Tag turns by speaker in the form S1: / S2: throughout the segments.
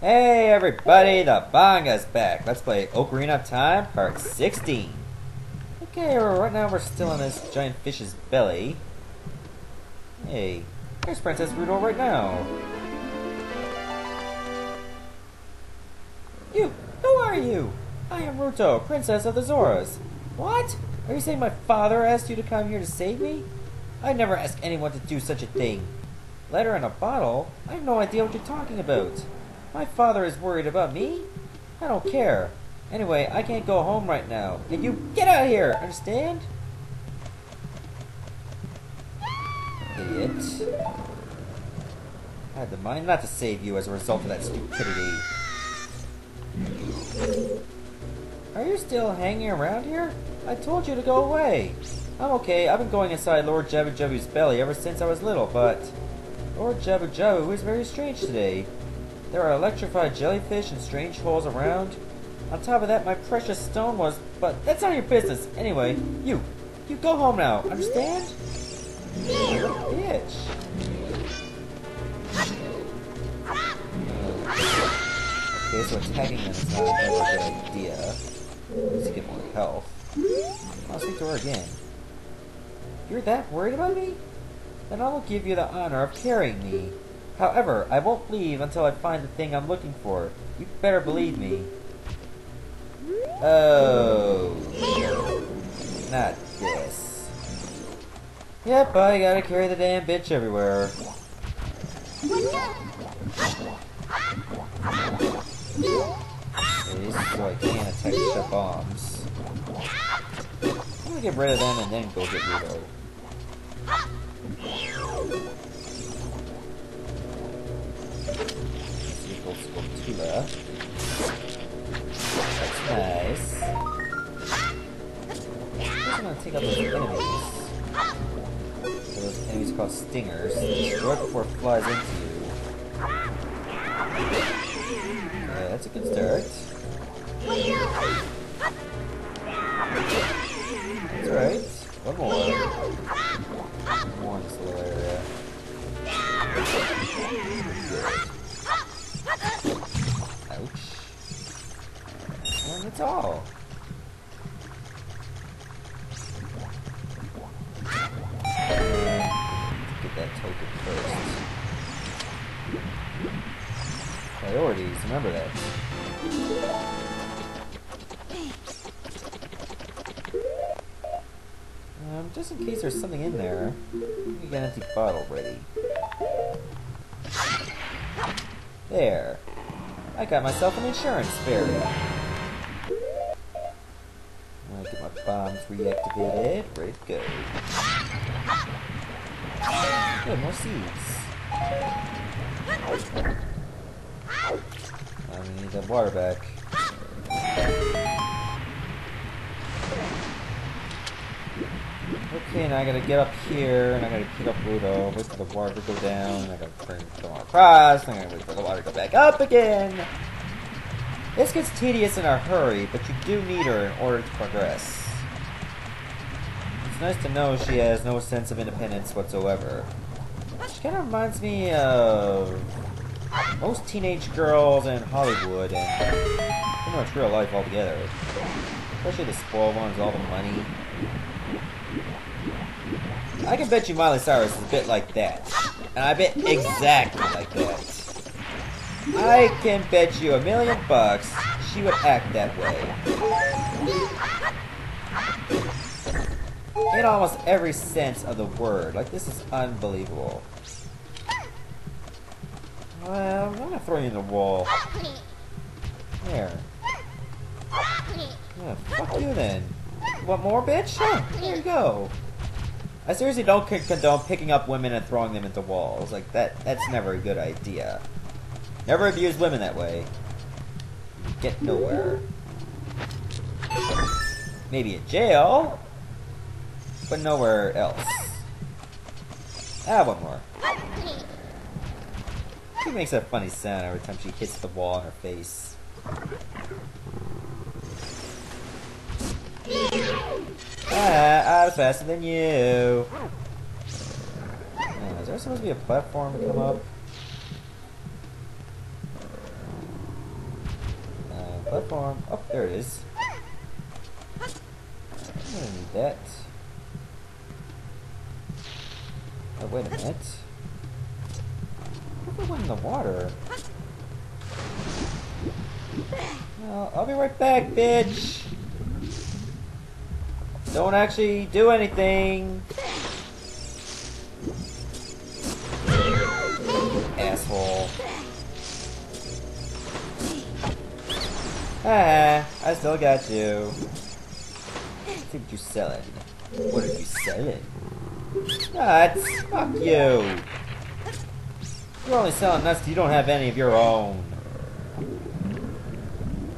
S1: Hey everybody, the Bangaa's back. Let's play Ocarina of Time, part 16. Okay, right now we're still in this giant fish's belly. Hey, there's Princess Rudolph right now. You, who are you? I am Ruto, Princess of the Zoras. What? Are you saying my father asked you to come here to save me? I'd never ask anyone to do such a thing. Letter in a bottle? I have no idea what you're talking about. My father is worried about me? I don't care. Anyway, I can't go home right now. Can you get out of here? Understand? Idiot. I had the mind not to save you as a result of that stupidity. Are you still hanging around here? I told you to go away. I'm okay. I've been going inside Lord Jabu Jabu's belly ever since I was little, but Lord Jabu Jabu is very strange today. There are electrified jellyfish and strange holes around. On top of that, my precious stone was... But that's none of your business. Anyway, you. You go home now. Understand? Bitch. Okay, so attacking them is not a good idea. To get more health. I'll speak to her again. You're that worried about me? Then I will give you the honor of carrying me. However, I won't leave until I find the thing I'm looking for. You better believe me. Oh. Not this. Yep, I gotta carry the damn bitch everywhere. Okay, so I can't attack the bombs. I'm gonna get rid of them and then go get Ruto. Spatula. That's nice. I'm gonna take out those enemies. So those enemies called stingers. Destroy before it flies into you. Okay, that's a good start. Remember that. Um, just in case there's something in there, we get an empty bottle ready. There. I got myself an insurance fairy. Gonna get my bombs reactivated. Ready to go. Good, more seeds. I need that water back. Okay, now I gotta get up here, and I gotta pick up Ruto, wait for the water to go down, and I gotta turn go across, and I gotta wait for the water to go back up again. This gets tedious in a hurry, but you do need her in order to progress. It's nice to know she has no sense of independence whatsoever. She kind of reminds me of most teenage girls in Hollywood and pretty much real life altogether. Especially the spoiled ones, all the money. I can bet you Miley Cyrus is a bit like that. And I bet exactly like that. I can bet you a million bucks she would act that way. In almost every sense of the word. Like, this is unbelievable. Well, I'm gonna throw you in the wall. There. Yeah, fuck you then. What more, bitch? Huh, there you go. I seriously don't condone picking up women and throwing them into walls. Like, that that's never a good idea. Never abuse women that way. Get nowhere. Maybe in jail, but nowhere else. Ah, one more. She makes a funny sound every time she hits the wall in her face. Ah, I was faster than you. Man, is there supposed to be a platform to come up? platform. Oh, there it is. I don't need that. Oh, wait a minute. I went in the water? I'll be right back, bitch! Don't actually do anything! Asshole. Ah, I still got you. What you're selling. What are you selling? Nuts! Fuck you! You're only selling nuts you don't have any of your own.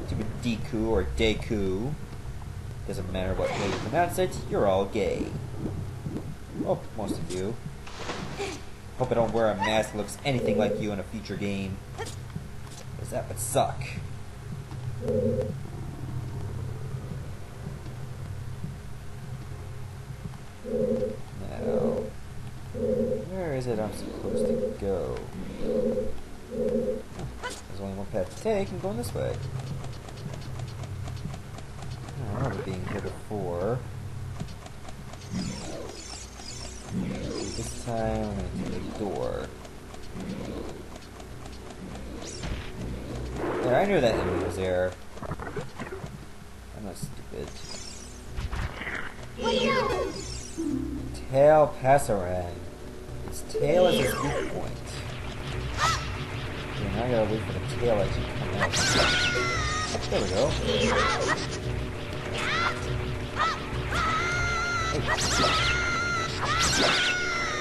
S1: Stupid Deku or Deku. Doesn't matter what way you pronounce it, you're all gay. Oh, most of you. Hope I don't wear a mask that looks anything like you in a future game. Cause that would suck. Now, where is it I'm supposed to go? There's only one path to take, I'm going this way. I remember being here before. This time I'm gonna take a door. There, I knew that enemy was there. I'm not stupid. Tailpasaran. Its tail is its weak point. I gotta wait for the tail edge to come out. There we go.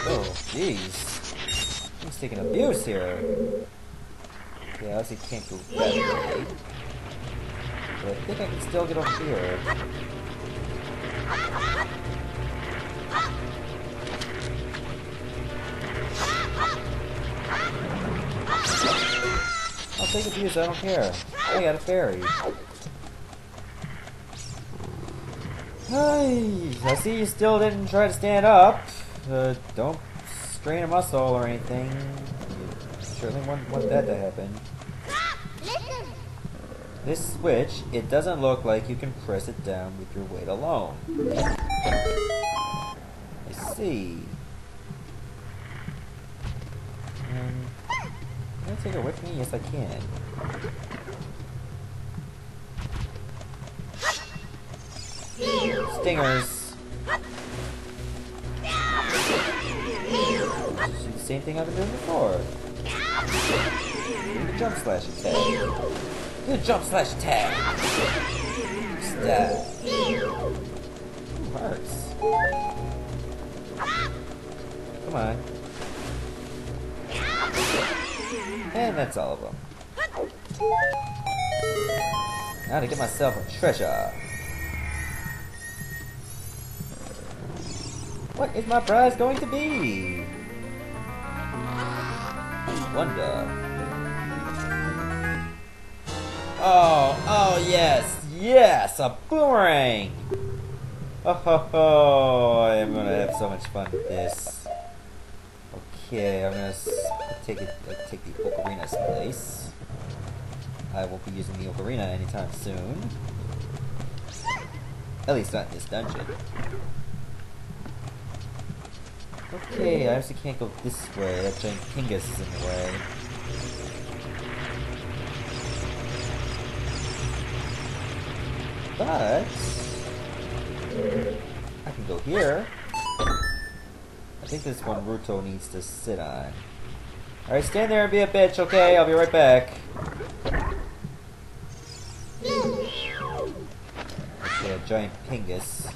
S1: Oh, jeez. He's taking abuse here. Yeah, I obviously can't go that. But I think I can still get up here. Take abuse, I don't care. I got a fairy. Hey, I see you still didn't try to stand up. Uh, don't strain a muscle or anything. You certainly wouldn't want that to happen. This switch, it doesn't look like you can press it down with your weight alone. I see. Um, can I take it with me? Yes, I can. Stingers. Do the same thing I've been doing before. The jump slash attack. Do the jump slash attack. Stab. Ooh, hurts. Come on. And that's all of them. Now to get myself a treasure. What is my prize going to be? Wonder. Oh, oh yes, yes, a boomerang! Oh ho ho, I am gonna have so much fun with this. Okay, I'm gonna take it, uh, take the ocarina's place. I won't be using the ocarina anytime soon. At least not in this dungeon. Okay, I obviously can't go this way. That giant Pingus is in the way. But I can go here. I think this one Ruto needs to sit on. Alright, stand there and be a bitch, okay? I'll be right back. A giant Pingus.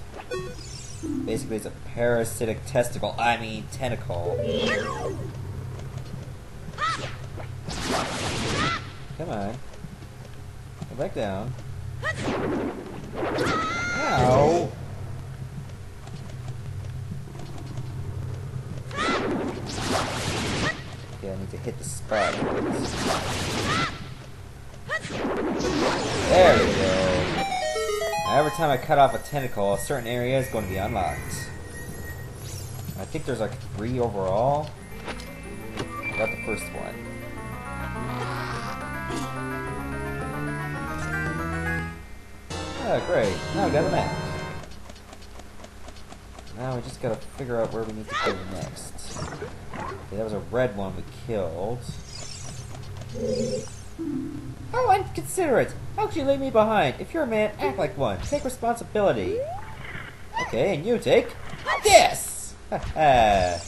S1: Basically, it's a parasitic testicle. I mean, tentacle. Come on. Go back down. Ow! Okay, I need to hit the spot. There we go. Now, every time I cut off a tentacle, a certain area is going to be unlocked. I think there's like three overall. I got the first one. Oh, great. Now we got a map. Now we just gotta figure out where we need to go next. Okay, that was a red one we killed. Oh, inconsiderate! How could you leave me behind? If you're a man, act like one. Take responsibility. Okay, and you take this! Haha.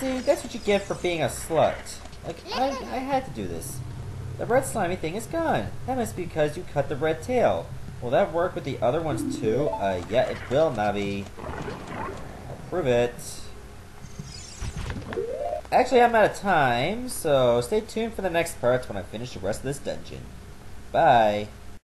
S1: see, that's what you get for being a slut. Like, I, I had to do this. The red slimy thing is gone. That must be because you cut the red tail. Will that work with the other ones too? Uh, yeah, it will, Navi. I'll prove it. Actually, I'm out of time, so stay tuned for the next parts when I finish the rest of this dungeon. Bye.